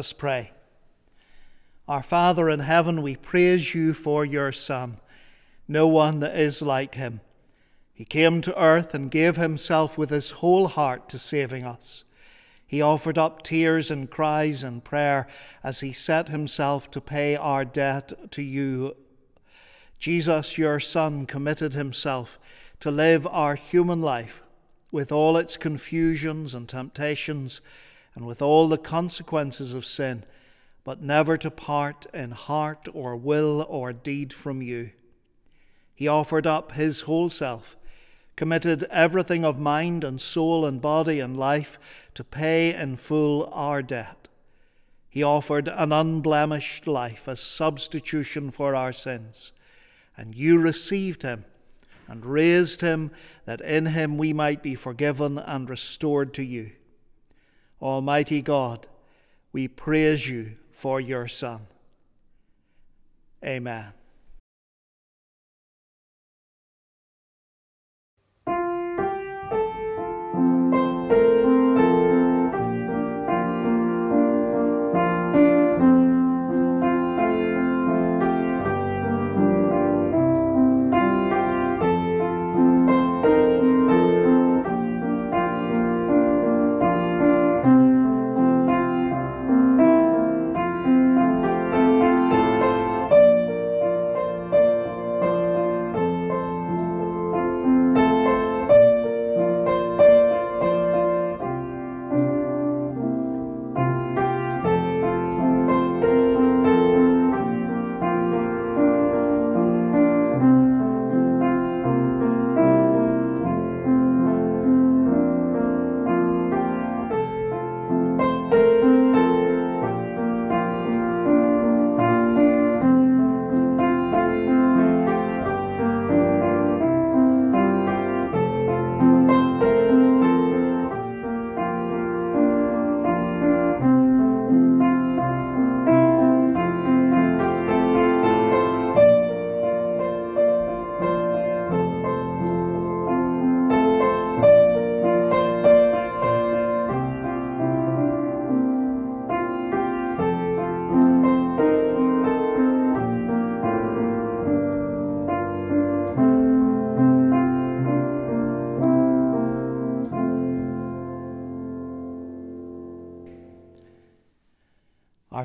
us pray. Our Father in heaven, we praise you for your Son. No one is like him. He came to earth and gave himself with his whole heart to saving us. He offered up tears and cries and prayer as he set himself to pay our debt to you. Jesus, your Son, committed himself to live our human life with all its confusions and temptations and with all the consequences of sin, but never to part in heart or will or deed from you. He offered up his whole self, committed everything of mind and soul and body and life to pay in full our debt. He offered an unblemished life as substitution for our sins, and you received him and raised him that in him we might be forgiven and restored to you. Almighty God, we praise you for your Son. Amen.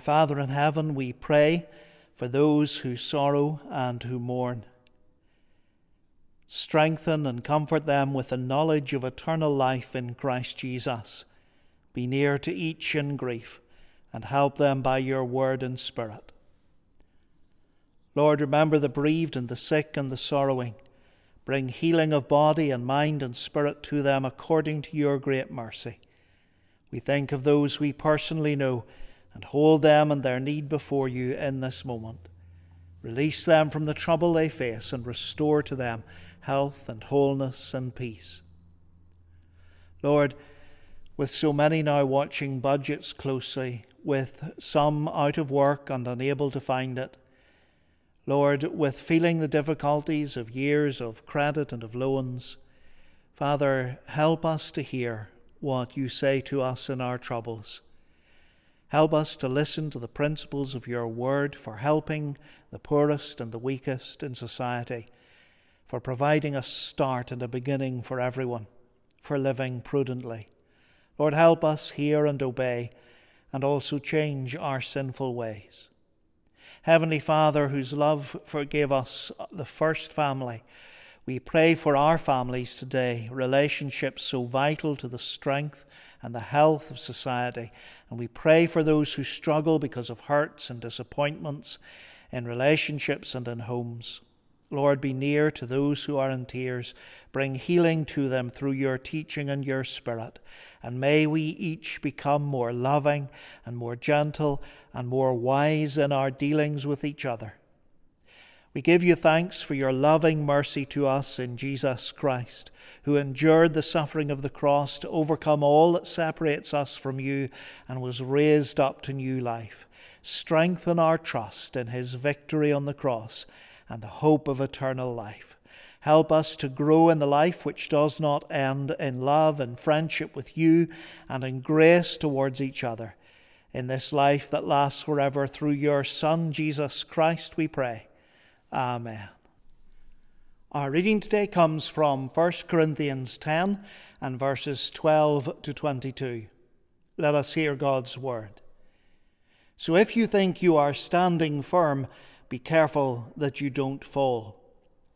Father in heaven, we pray for those who sorrow and who mourn. Strengthen and comfort them with the knowledge of eternal life in Christ Jesus. Be near to each in grief and help them by your word and spirit. Lord, remember the bereaved and the sick and the sorrowing. Bring healing of body and mind and spirit to them according to your great mercy. We think of those we personally know and hold them and their need before you in this moment. Release them from the trouble they face and restore to them health and wholeness and peace. Lord, with so many now watching budgets closely, with some out of work and unable to find it, Lord, with feeling the difficulties of years of credit and of loans, Father, help us to hear what you say to us in our troubles. Help us to listen to the principles of your word for helping the poorest and the weakest in society, for providing a start and a beginning for everyone, for living prudently. Lord, help us hear and obey, and also change our sinful ways. Heavenly Father, whose love forgave us the first family, we pray for our families today, relationships so vital to the strength and the health of society. And we pray for those who struggle because of hurts and disappointments in relationships and in homes. Lord, be near to those who are in tears. Bring healing to them through your teaching and your spirit. And may we each become more loving and more gentle and more wise in our dealings with each other. We give you thanks for your loving mercy to us in Jesus Christ, who endured the suffering of the cross to overcome all that separates us from you and was raised up to new life. Strengthen our trust in his victory on the cross and the hope of eternal life. Help us to grow in the life which does not end in love and friendship with you and in grace towards each other in this life that lasts forever through your Son, Jesus Christ, we pray. Amen. Our reading today comes from 1 Corinthians 10 and verses 12 to 22. Let us hear God's word. So if you think you are standing firm, be careful that you don't fall.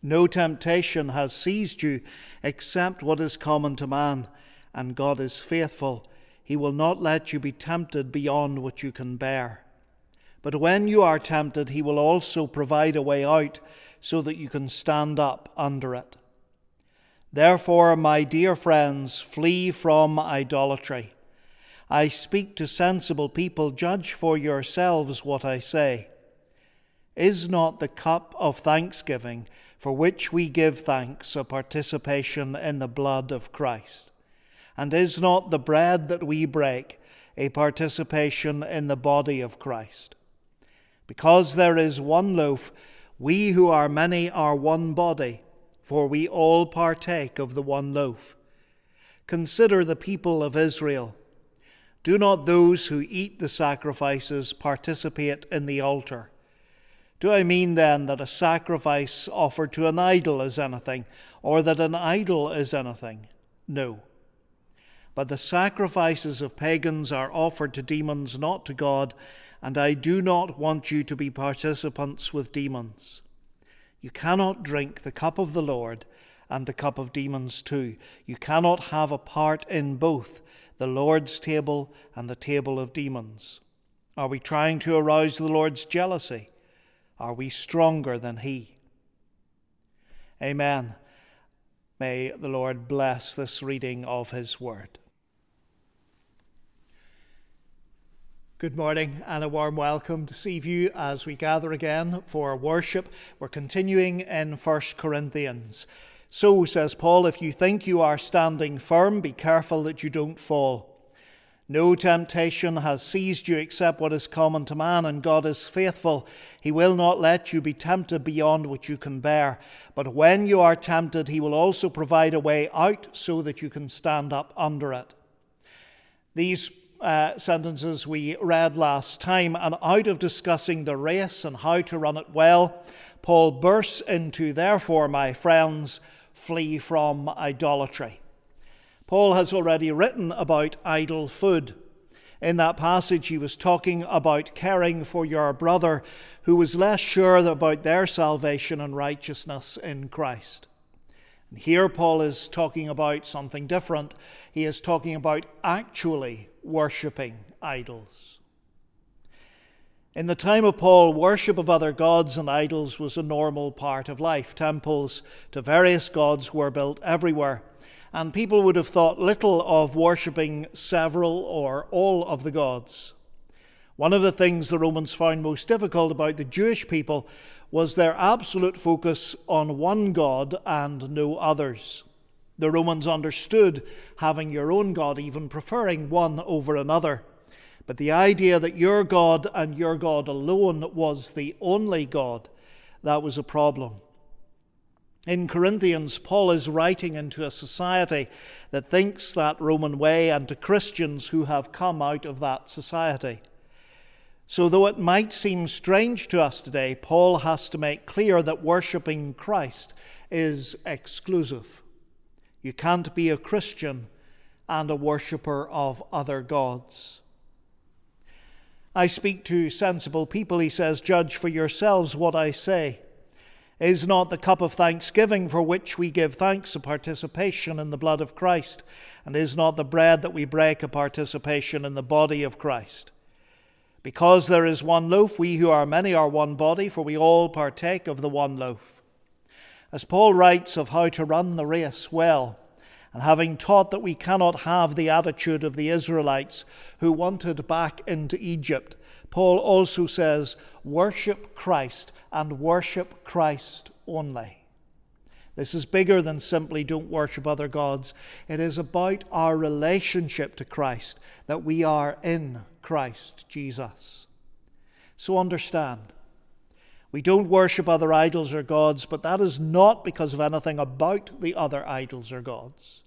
No temptation has seized you except what is common to man, and God is faithful. He will not let you be tempted beyond what you can bear. But when you are tempted, He will also provide a way out so that you can stand up under it. Therefore, my dear friends, flee from idolatry. I speak to sensible people, judge for yourselves what I say. Is not the cup of thanksgiving for which we give thanks a participation in the blood of Christ? And is not the bread that we break a participation in the body of Christ? Because there is one loaf, we who are many are one body, for we all partake of the one loaf. Consider the people of Israel. Do not those who eat the sacrifices participate in the altar? Do I mean then that a sacrifice offered to an idol is anything, or that an idol is anything? No. But the sacrifices of pagans are offered to demons, not to God and I do not want you to be participants with demons. You cannot drink the cup of the Lord and the cup of demons too. You cannot have a part in both the Lord's table and the table of demons. Are we trying to arouse the Lord's jealousy? Are we stronger than He? Amen. May the Lord bless this reading of His Word. Good morning and a warm welcome to Seaview as we gather again for worship. We're continuing in 1 Corinthians. So, says Paul, if you think you are standing firm, be careful that you don't fall. No temptation has seized you except what is common to man, and God is faithful. He will not let you be tempted beyond what you can bear. But when you are tempted, He will also provide a way out so that you can stand up under it. These uh, sentences we read last time, and out of discussing the race and how to run it well, Paul bursts into, therefore, my friends, flee from idolatry. Paul has already written about idol food. In that passage, he was talking about caring for your brother who was less sure about their salvation and righteousness in Christ. And here, Paul is talking about something different. He is talking about actually worshipping idols. In the time of Paul, worship of other gods and idols was a normal part of life. Temples to various gods were built everywhere, and people would have thought little of worshipping several or all of the gods. One of the things the Romans found most difficult about the Jewish people was their absolute focus on one God and no others. The Romans understood having your own God, even preferring one over another. But the idea that your God and your God alone was the only God, that was a problem. In Corinthians, Paul is writing into a society that thinks that Roman way and to Christians who have come out of that society. So, though it might seem strange to us today, Paul has to make clear that worshipping Christ is exclusive. You can't be a Christian and a worshipper of other gods. I speak to sensible people, he says, judge for yourselves what I say. Is not the cup of thanksgiving for which we give thanks a participation in the blood of Christ? And is not the bread that we break a participation in the body of Christ? Because there is one loaf, we who are many are one body, for we all partake of the one loaf. As Paul writes of how to run the race well, and having taught that we cannot have the attitude of the Israelites who wanted back into Egypt, Paul also says, Worship Christ and worship Christ only. This is bigger than simply don't worship other gods. It is about our relationship to Christ, that we are in Christ Jesus. So understand we don't worship other idols or gods, but that is not because of anything about the other idols or gods.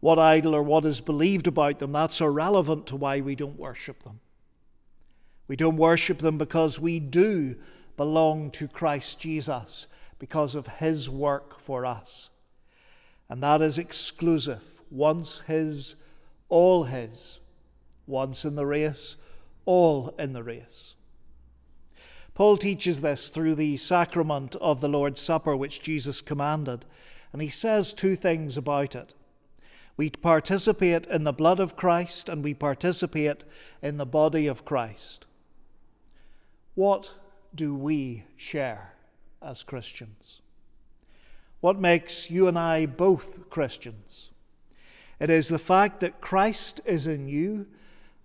What idol or what is believed about them, that's irrelevant to why we don't worship them. We don't worship them because we do belong to Christ Jesus because of his work for us. And that is exclusive. Once his, all his. Once in the race, all in the race. Paul teaches this through the sacrament of the Lord's Supper, which Jesus commanded, and he says two things about it. We participate in the blood of Christ and we participate in the body of Christ. What do we share as Christians? What makes you and I both Christians? It is the fact that Christ is in you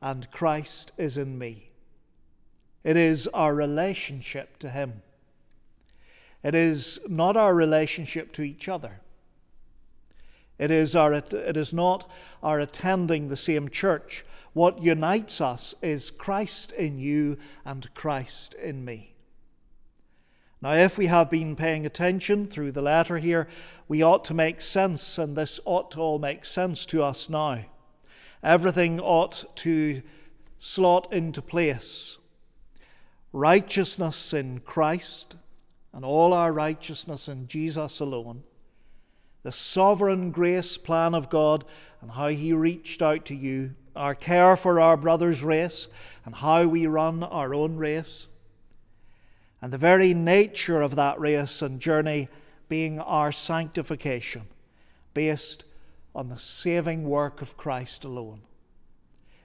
and Christ is in me. It is our relationship to Him. It is not our relationship to each other. It is, our, it is not our attending the same church. What unites us is Christ in you and Christ in me. Now, if we have been paying attention through the letter here, we ought to make sense, and this ought to all make sense to us now. Everything ought to slot into place. Righteousness in Christ and all our righteousness in Jesus alone, the sovereign grace plan of God and how He reached out to you, our care for our brother's race and how we run our own race, and the very nature of that race and journey being our sanctification, based on the saving work of Christ alone.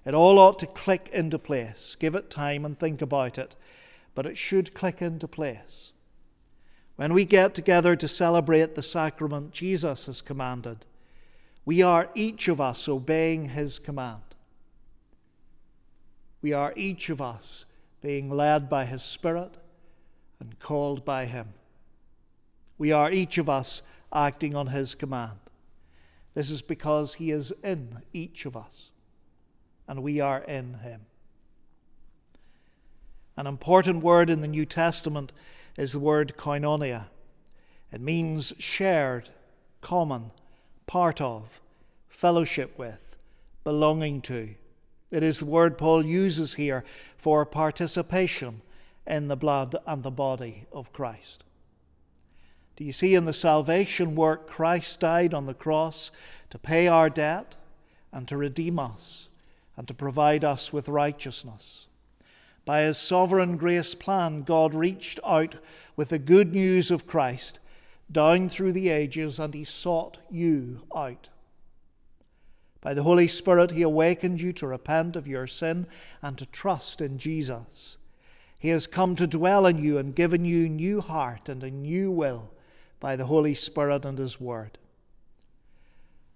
It all ought to click into place. Give it time and think about it but it should click into place. When we get together to celebrate the sacrament Jesus has commanded, we are each of us obeying his command. We are each of us being led by his Spirit and called by him. We are each of us acting on his command. This is because he is in each of us, and we are in him. An important word in the New Testament is the word koinonia. It means shared, common, part of, fellowship with, belonging to. It is the word Paul uses here for participation in the blood and the body of Christ. Do you see in the salvation work Christ died on the cross to pay our debt and to redeem us and to provide us with righteousness? By his sovereign grace plan, God reached out with the good news of Christ down through the ages and he sought you out. By the Holy Spirit, he awakened you to repent of your sin and to trust in Jesus. He has come to dwell in you and given you new heart and a new will by the Holy Spirit and his word.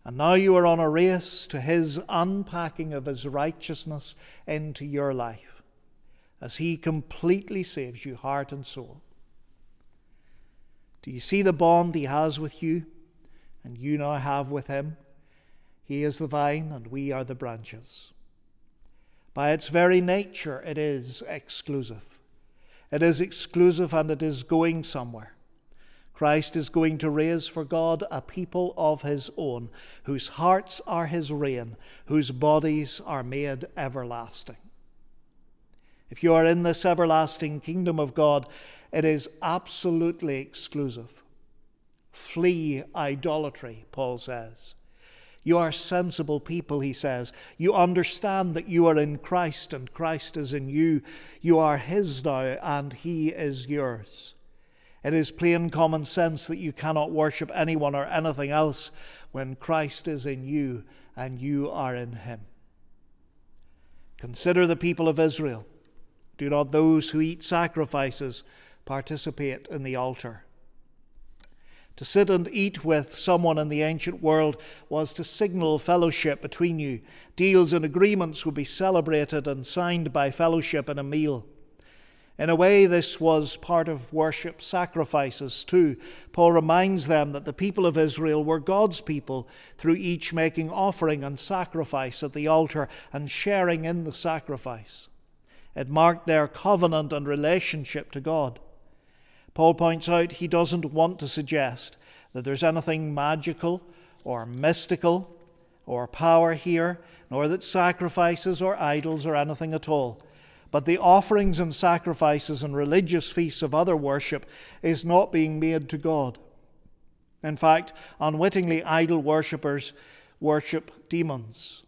And now you are on a race to his unpacking of his righteousness into your life as He completely saves you, heart and soul. Do you see the bond He has with you, and you now have with Him? He is the vine, and we are the branches. By its very nature, it is exclusive. It is exclusive and it is going somewhere. Christ is going to raise for God a people of his own, whose hearts are his reign, whose bodies are made everlasting. If you are in this everlasting kingdom of God, it is absolutely exclusive. Flee idolatry, Paul says. You are sensible people, he says. You understand that you are in Christ and Christ is in you. You are his now and he is yours. It is plain common sense that you cannot worship anyone or anything else when Christ is in you and you are in him. Consider the people of Israel. Do not those who eat sacrifices participate in the altar? To sit and eat with someone in the ancient world was to signal fellowship between you. Deals and agreements would be celebrated and signed by fellowship in a meal. In a way, this was part of worship sacrifices too. Paul reminds them that the people of Israel were God's people through each making offering and sacrifice at the altar and sharing in the sacrifice. It marked their covenant and relationship to God. Paul points out he doesn't want to suggest that there's anything magical or mystical or power here, nor that sacrifices or idols or anything at all. But the offerings and sacrifices and religious feasts of other worship is not being made to God. In fact, unwittingly, idol worshippers worship demons.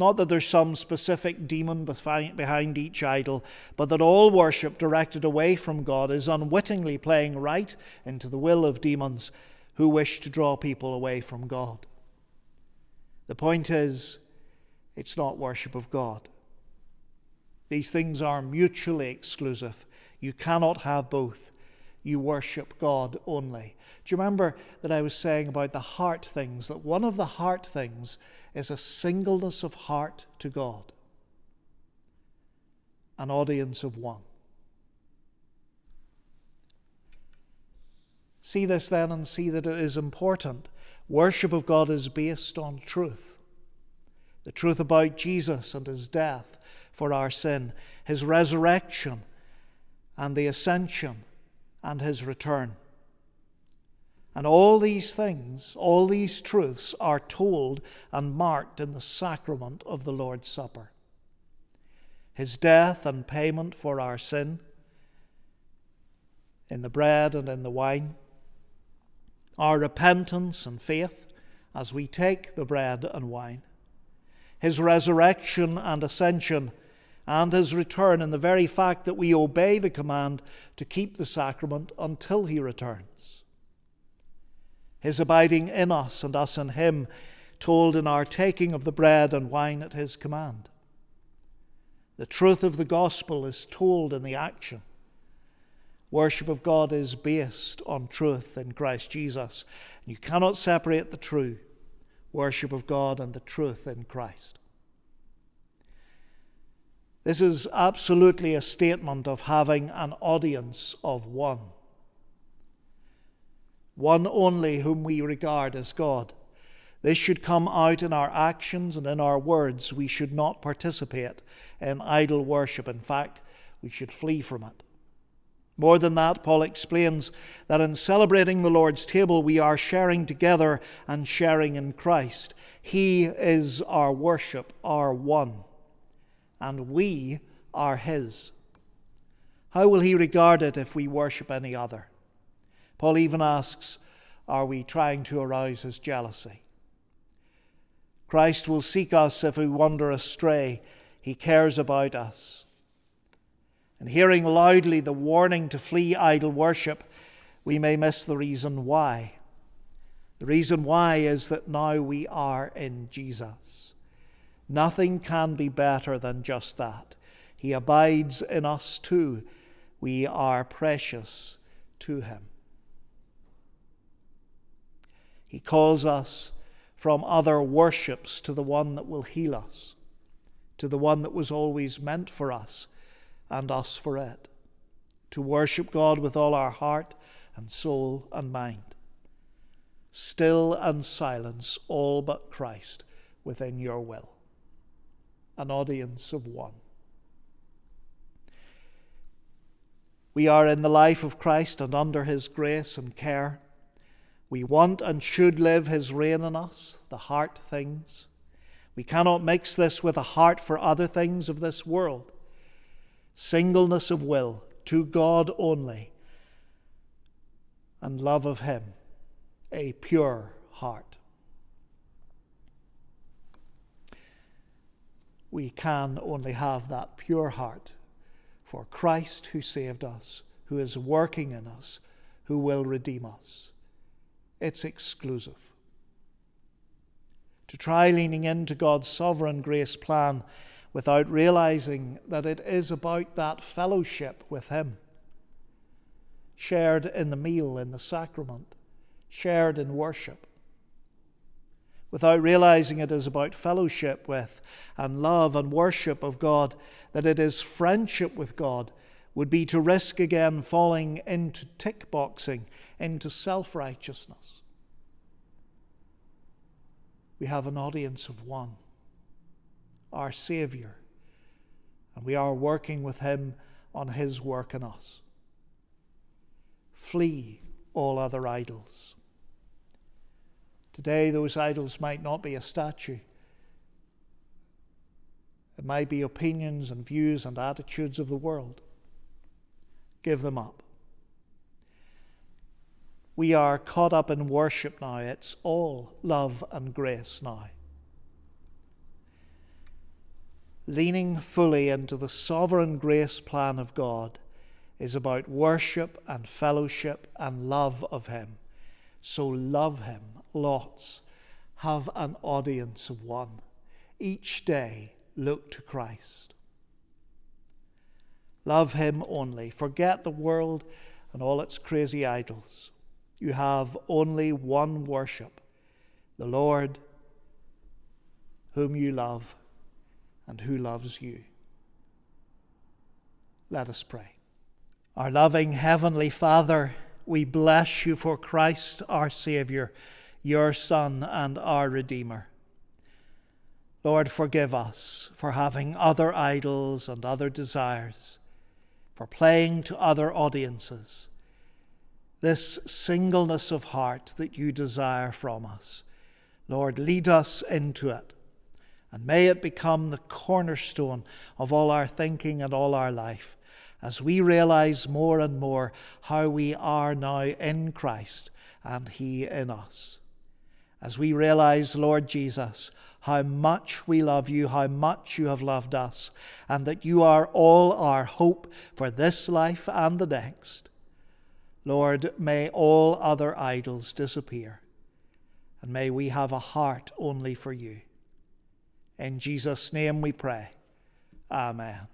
Not that there's some specific demon behind each idol, but that all worship directed away from God is unwittingly playing right into the will of demons who wish to draw people away from God. The point is, it's not worship of God. These things are mutually exclusive. You cannot have both. You worship God only. Do you remember that I was saying about the heart things? That one of the heart things is a singleness of heart to God, an audience of one. See this then and see that it is important. Worship of God is based on truth the truth about Jesus and his death for our sin, his resurrection and the ascension and his return. And all these things, all these truths are told and marked in the sacrament of the Lord's Supper. His death and payment for our sin in the bread and in the wine, our repentance and faith as we take the bread and wine, his resurrection and ascension, and his return in the very fact that we obey the command to keep the sacrament until he returns. His abiding in us and us in him, told in our taking of the bread and wine at his command. The truth of the gospel is told in the action. Worship of God is based on truth in Christ Jesus. And you cannot separate the true worship of God and the truth in Christ. This is absolutely a statement of having an audience of one. One only whom we regard as God. This should come out in our actions and in our words. We should not participate in idol worship. In fact, we should flee from it. More than that, Paul explains that in celebrating the Lord's table, we are sharing together and sharing in Christ. He is our worship, our one, and we are His. How will He regard it if we worship any other? Paul even asks, Are we trying to arouse His jealousy? Christ will seek us if we wander astray. He cares about us and hearing loudly the warning to flee idol worship, we may miss the reason why. The reason why is that now we are in Jesus. Nothing can be better than just that. He abides in us too. We are precious to Him. He calls us from other worships to the one that will heal us, to the one that was always meant for us and us for it. To worship God with all our heart and soul and mind. Still and silence all but Christ within your will. An audience of one. We are in the life of Christ and under his grace and care. We want and should live his reign in us, the heart things. We cannot mix this with a heart for other things of this world singleness of will to God only, and love of Him, a pure heart. We can only have that pure heart for Christ who saved us, who is working in us, who will redeem us. It's exclusive. To try leaning into God's sovereign grace plan without realizing that it is about that fellowship with Him, shared in the meal, in the sacrament, shared in worship. Without realizing it is about fellowship with and love and worship of God, that it is friendship with God, would be to risk again falling into tick boxing, into self righteousness. We have an audience of one our Saviour, and we are working with Him on His work in us. Flee all other idols. Today, those idols might not be a statue, It might be opinions and views and attitudes of the world. Give them up. We are caught up in worship now. It's all love and grace now. Leaning fully into the sovereign grace plan of God is about worship and fellowship and love of Him. So love Him lots. Have an audience of one. Each day, look to Christ. Love Him only. Forget the world and all its crazy idols. You have only one worship the Lord, whom you love and who loves you. Let us pray. Our loving Heavenly Father, we bless you for Christ our Saviour, your Son and our Redeemer. Lord, forgive us for having other idols and other desires, for playing to other audiences. This singleness of heart that you desire from us, Lord, lead us into it, and may it become the cornerstone of all our thinking and all our life as we realize more and more how we are now in Christ and He in us. As we realize, Lord Jesus, how much we love you, how much you have loved us, and that you are all our hope for this life and the next. Lord, may all other idols disappear, and may we have a heart only for you. In Jesus' name we pray. Amen.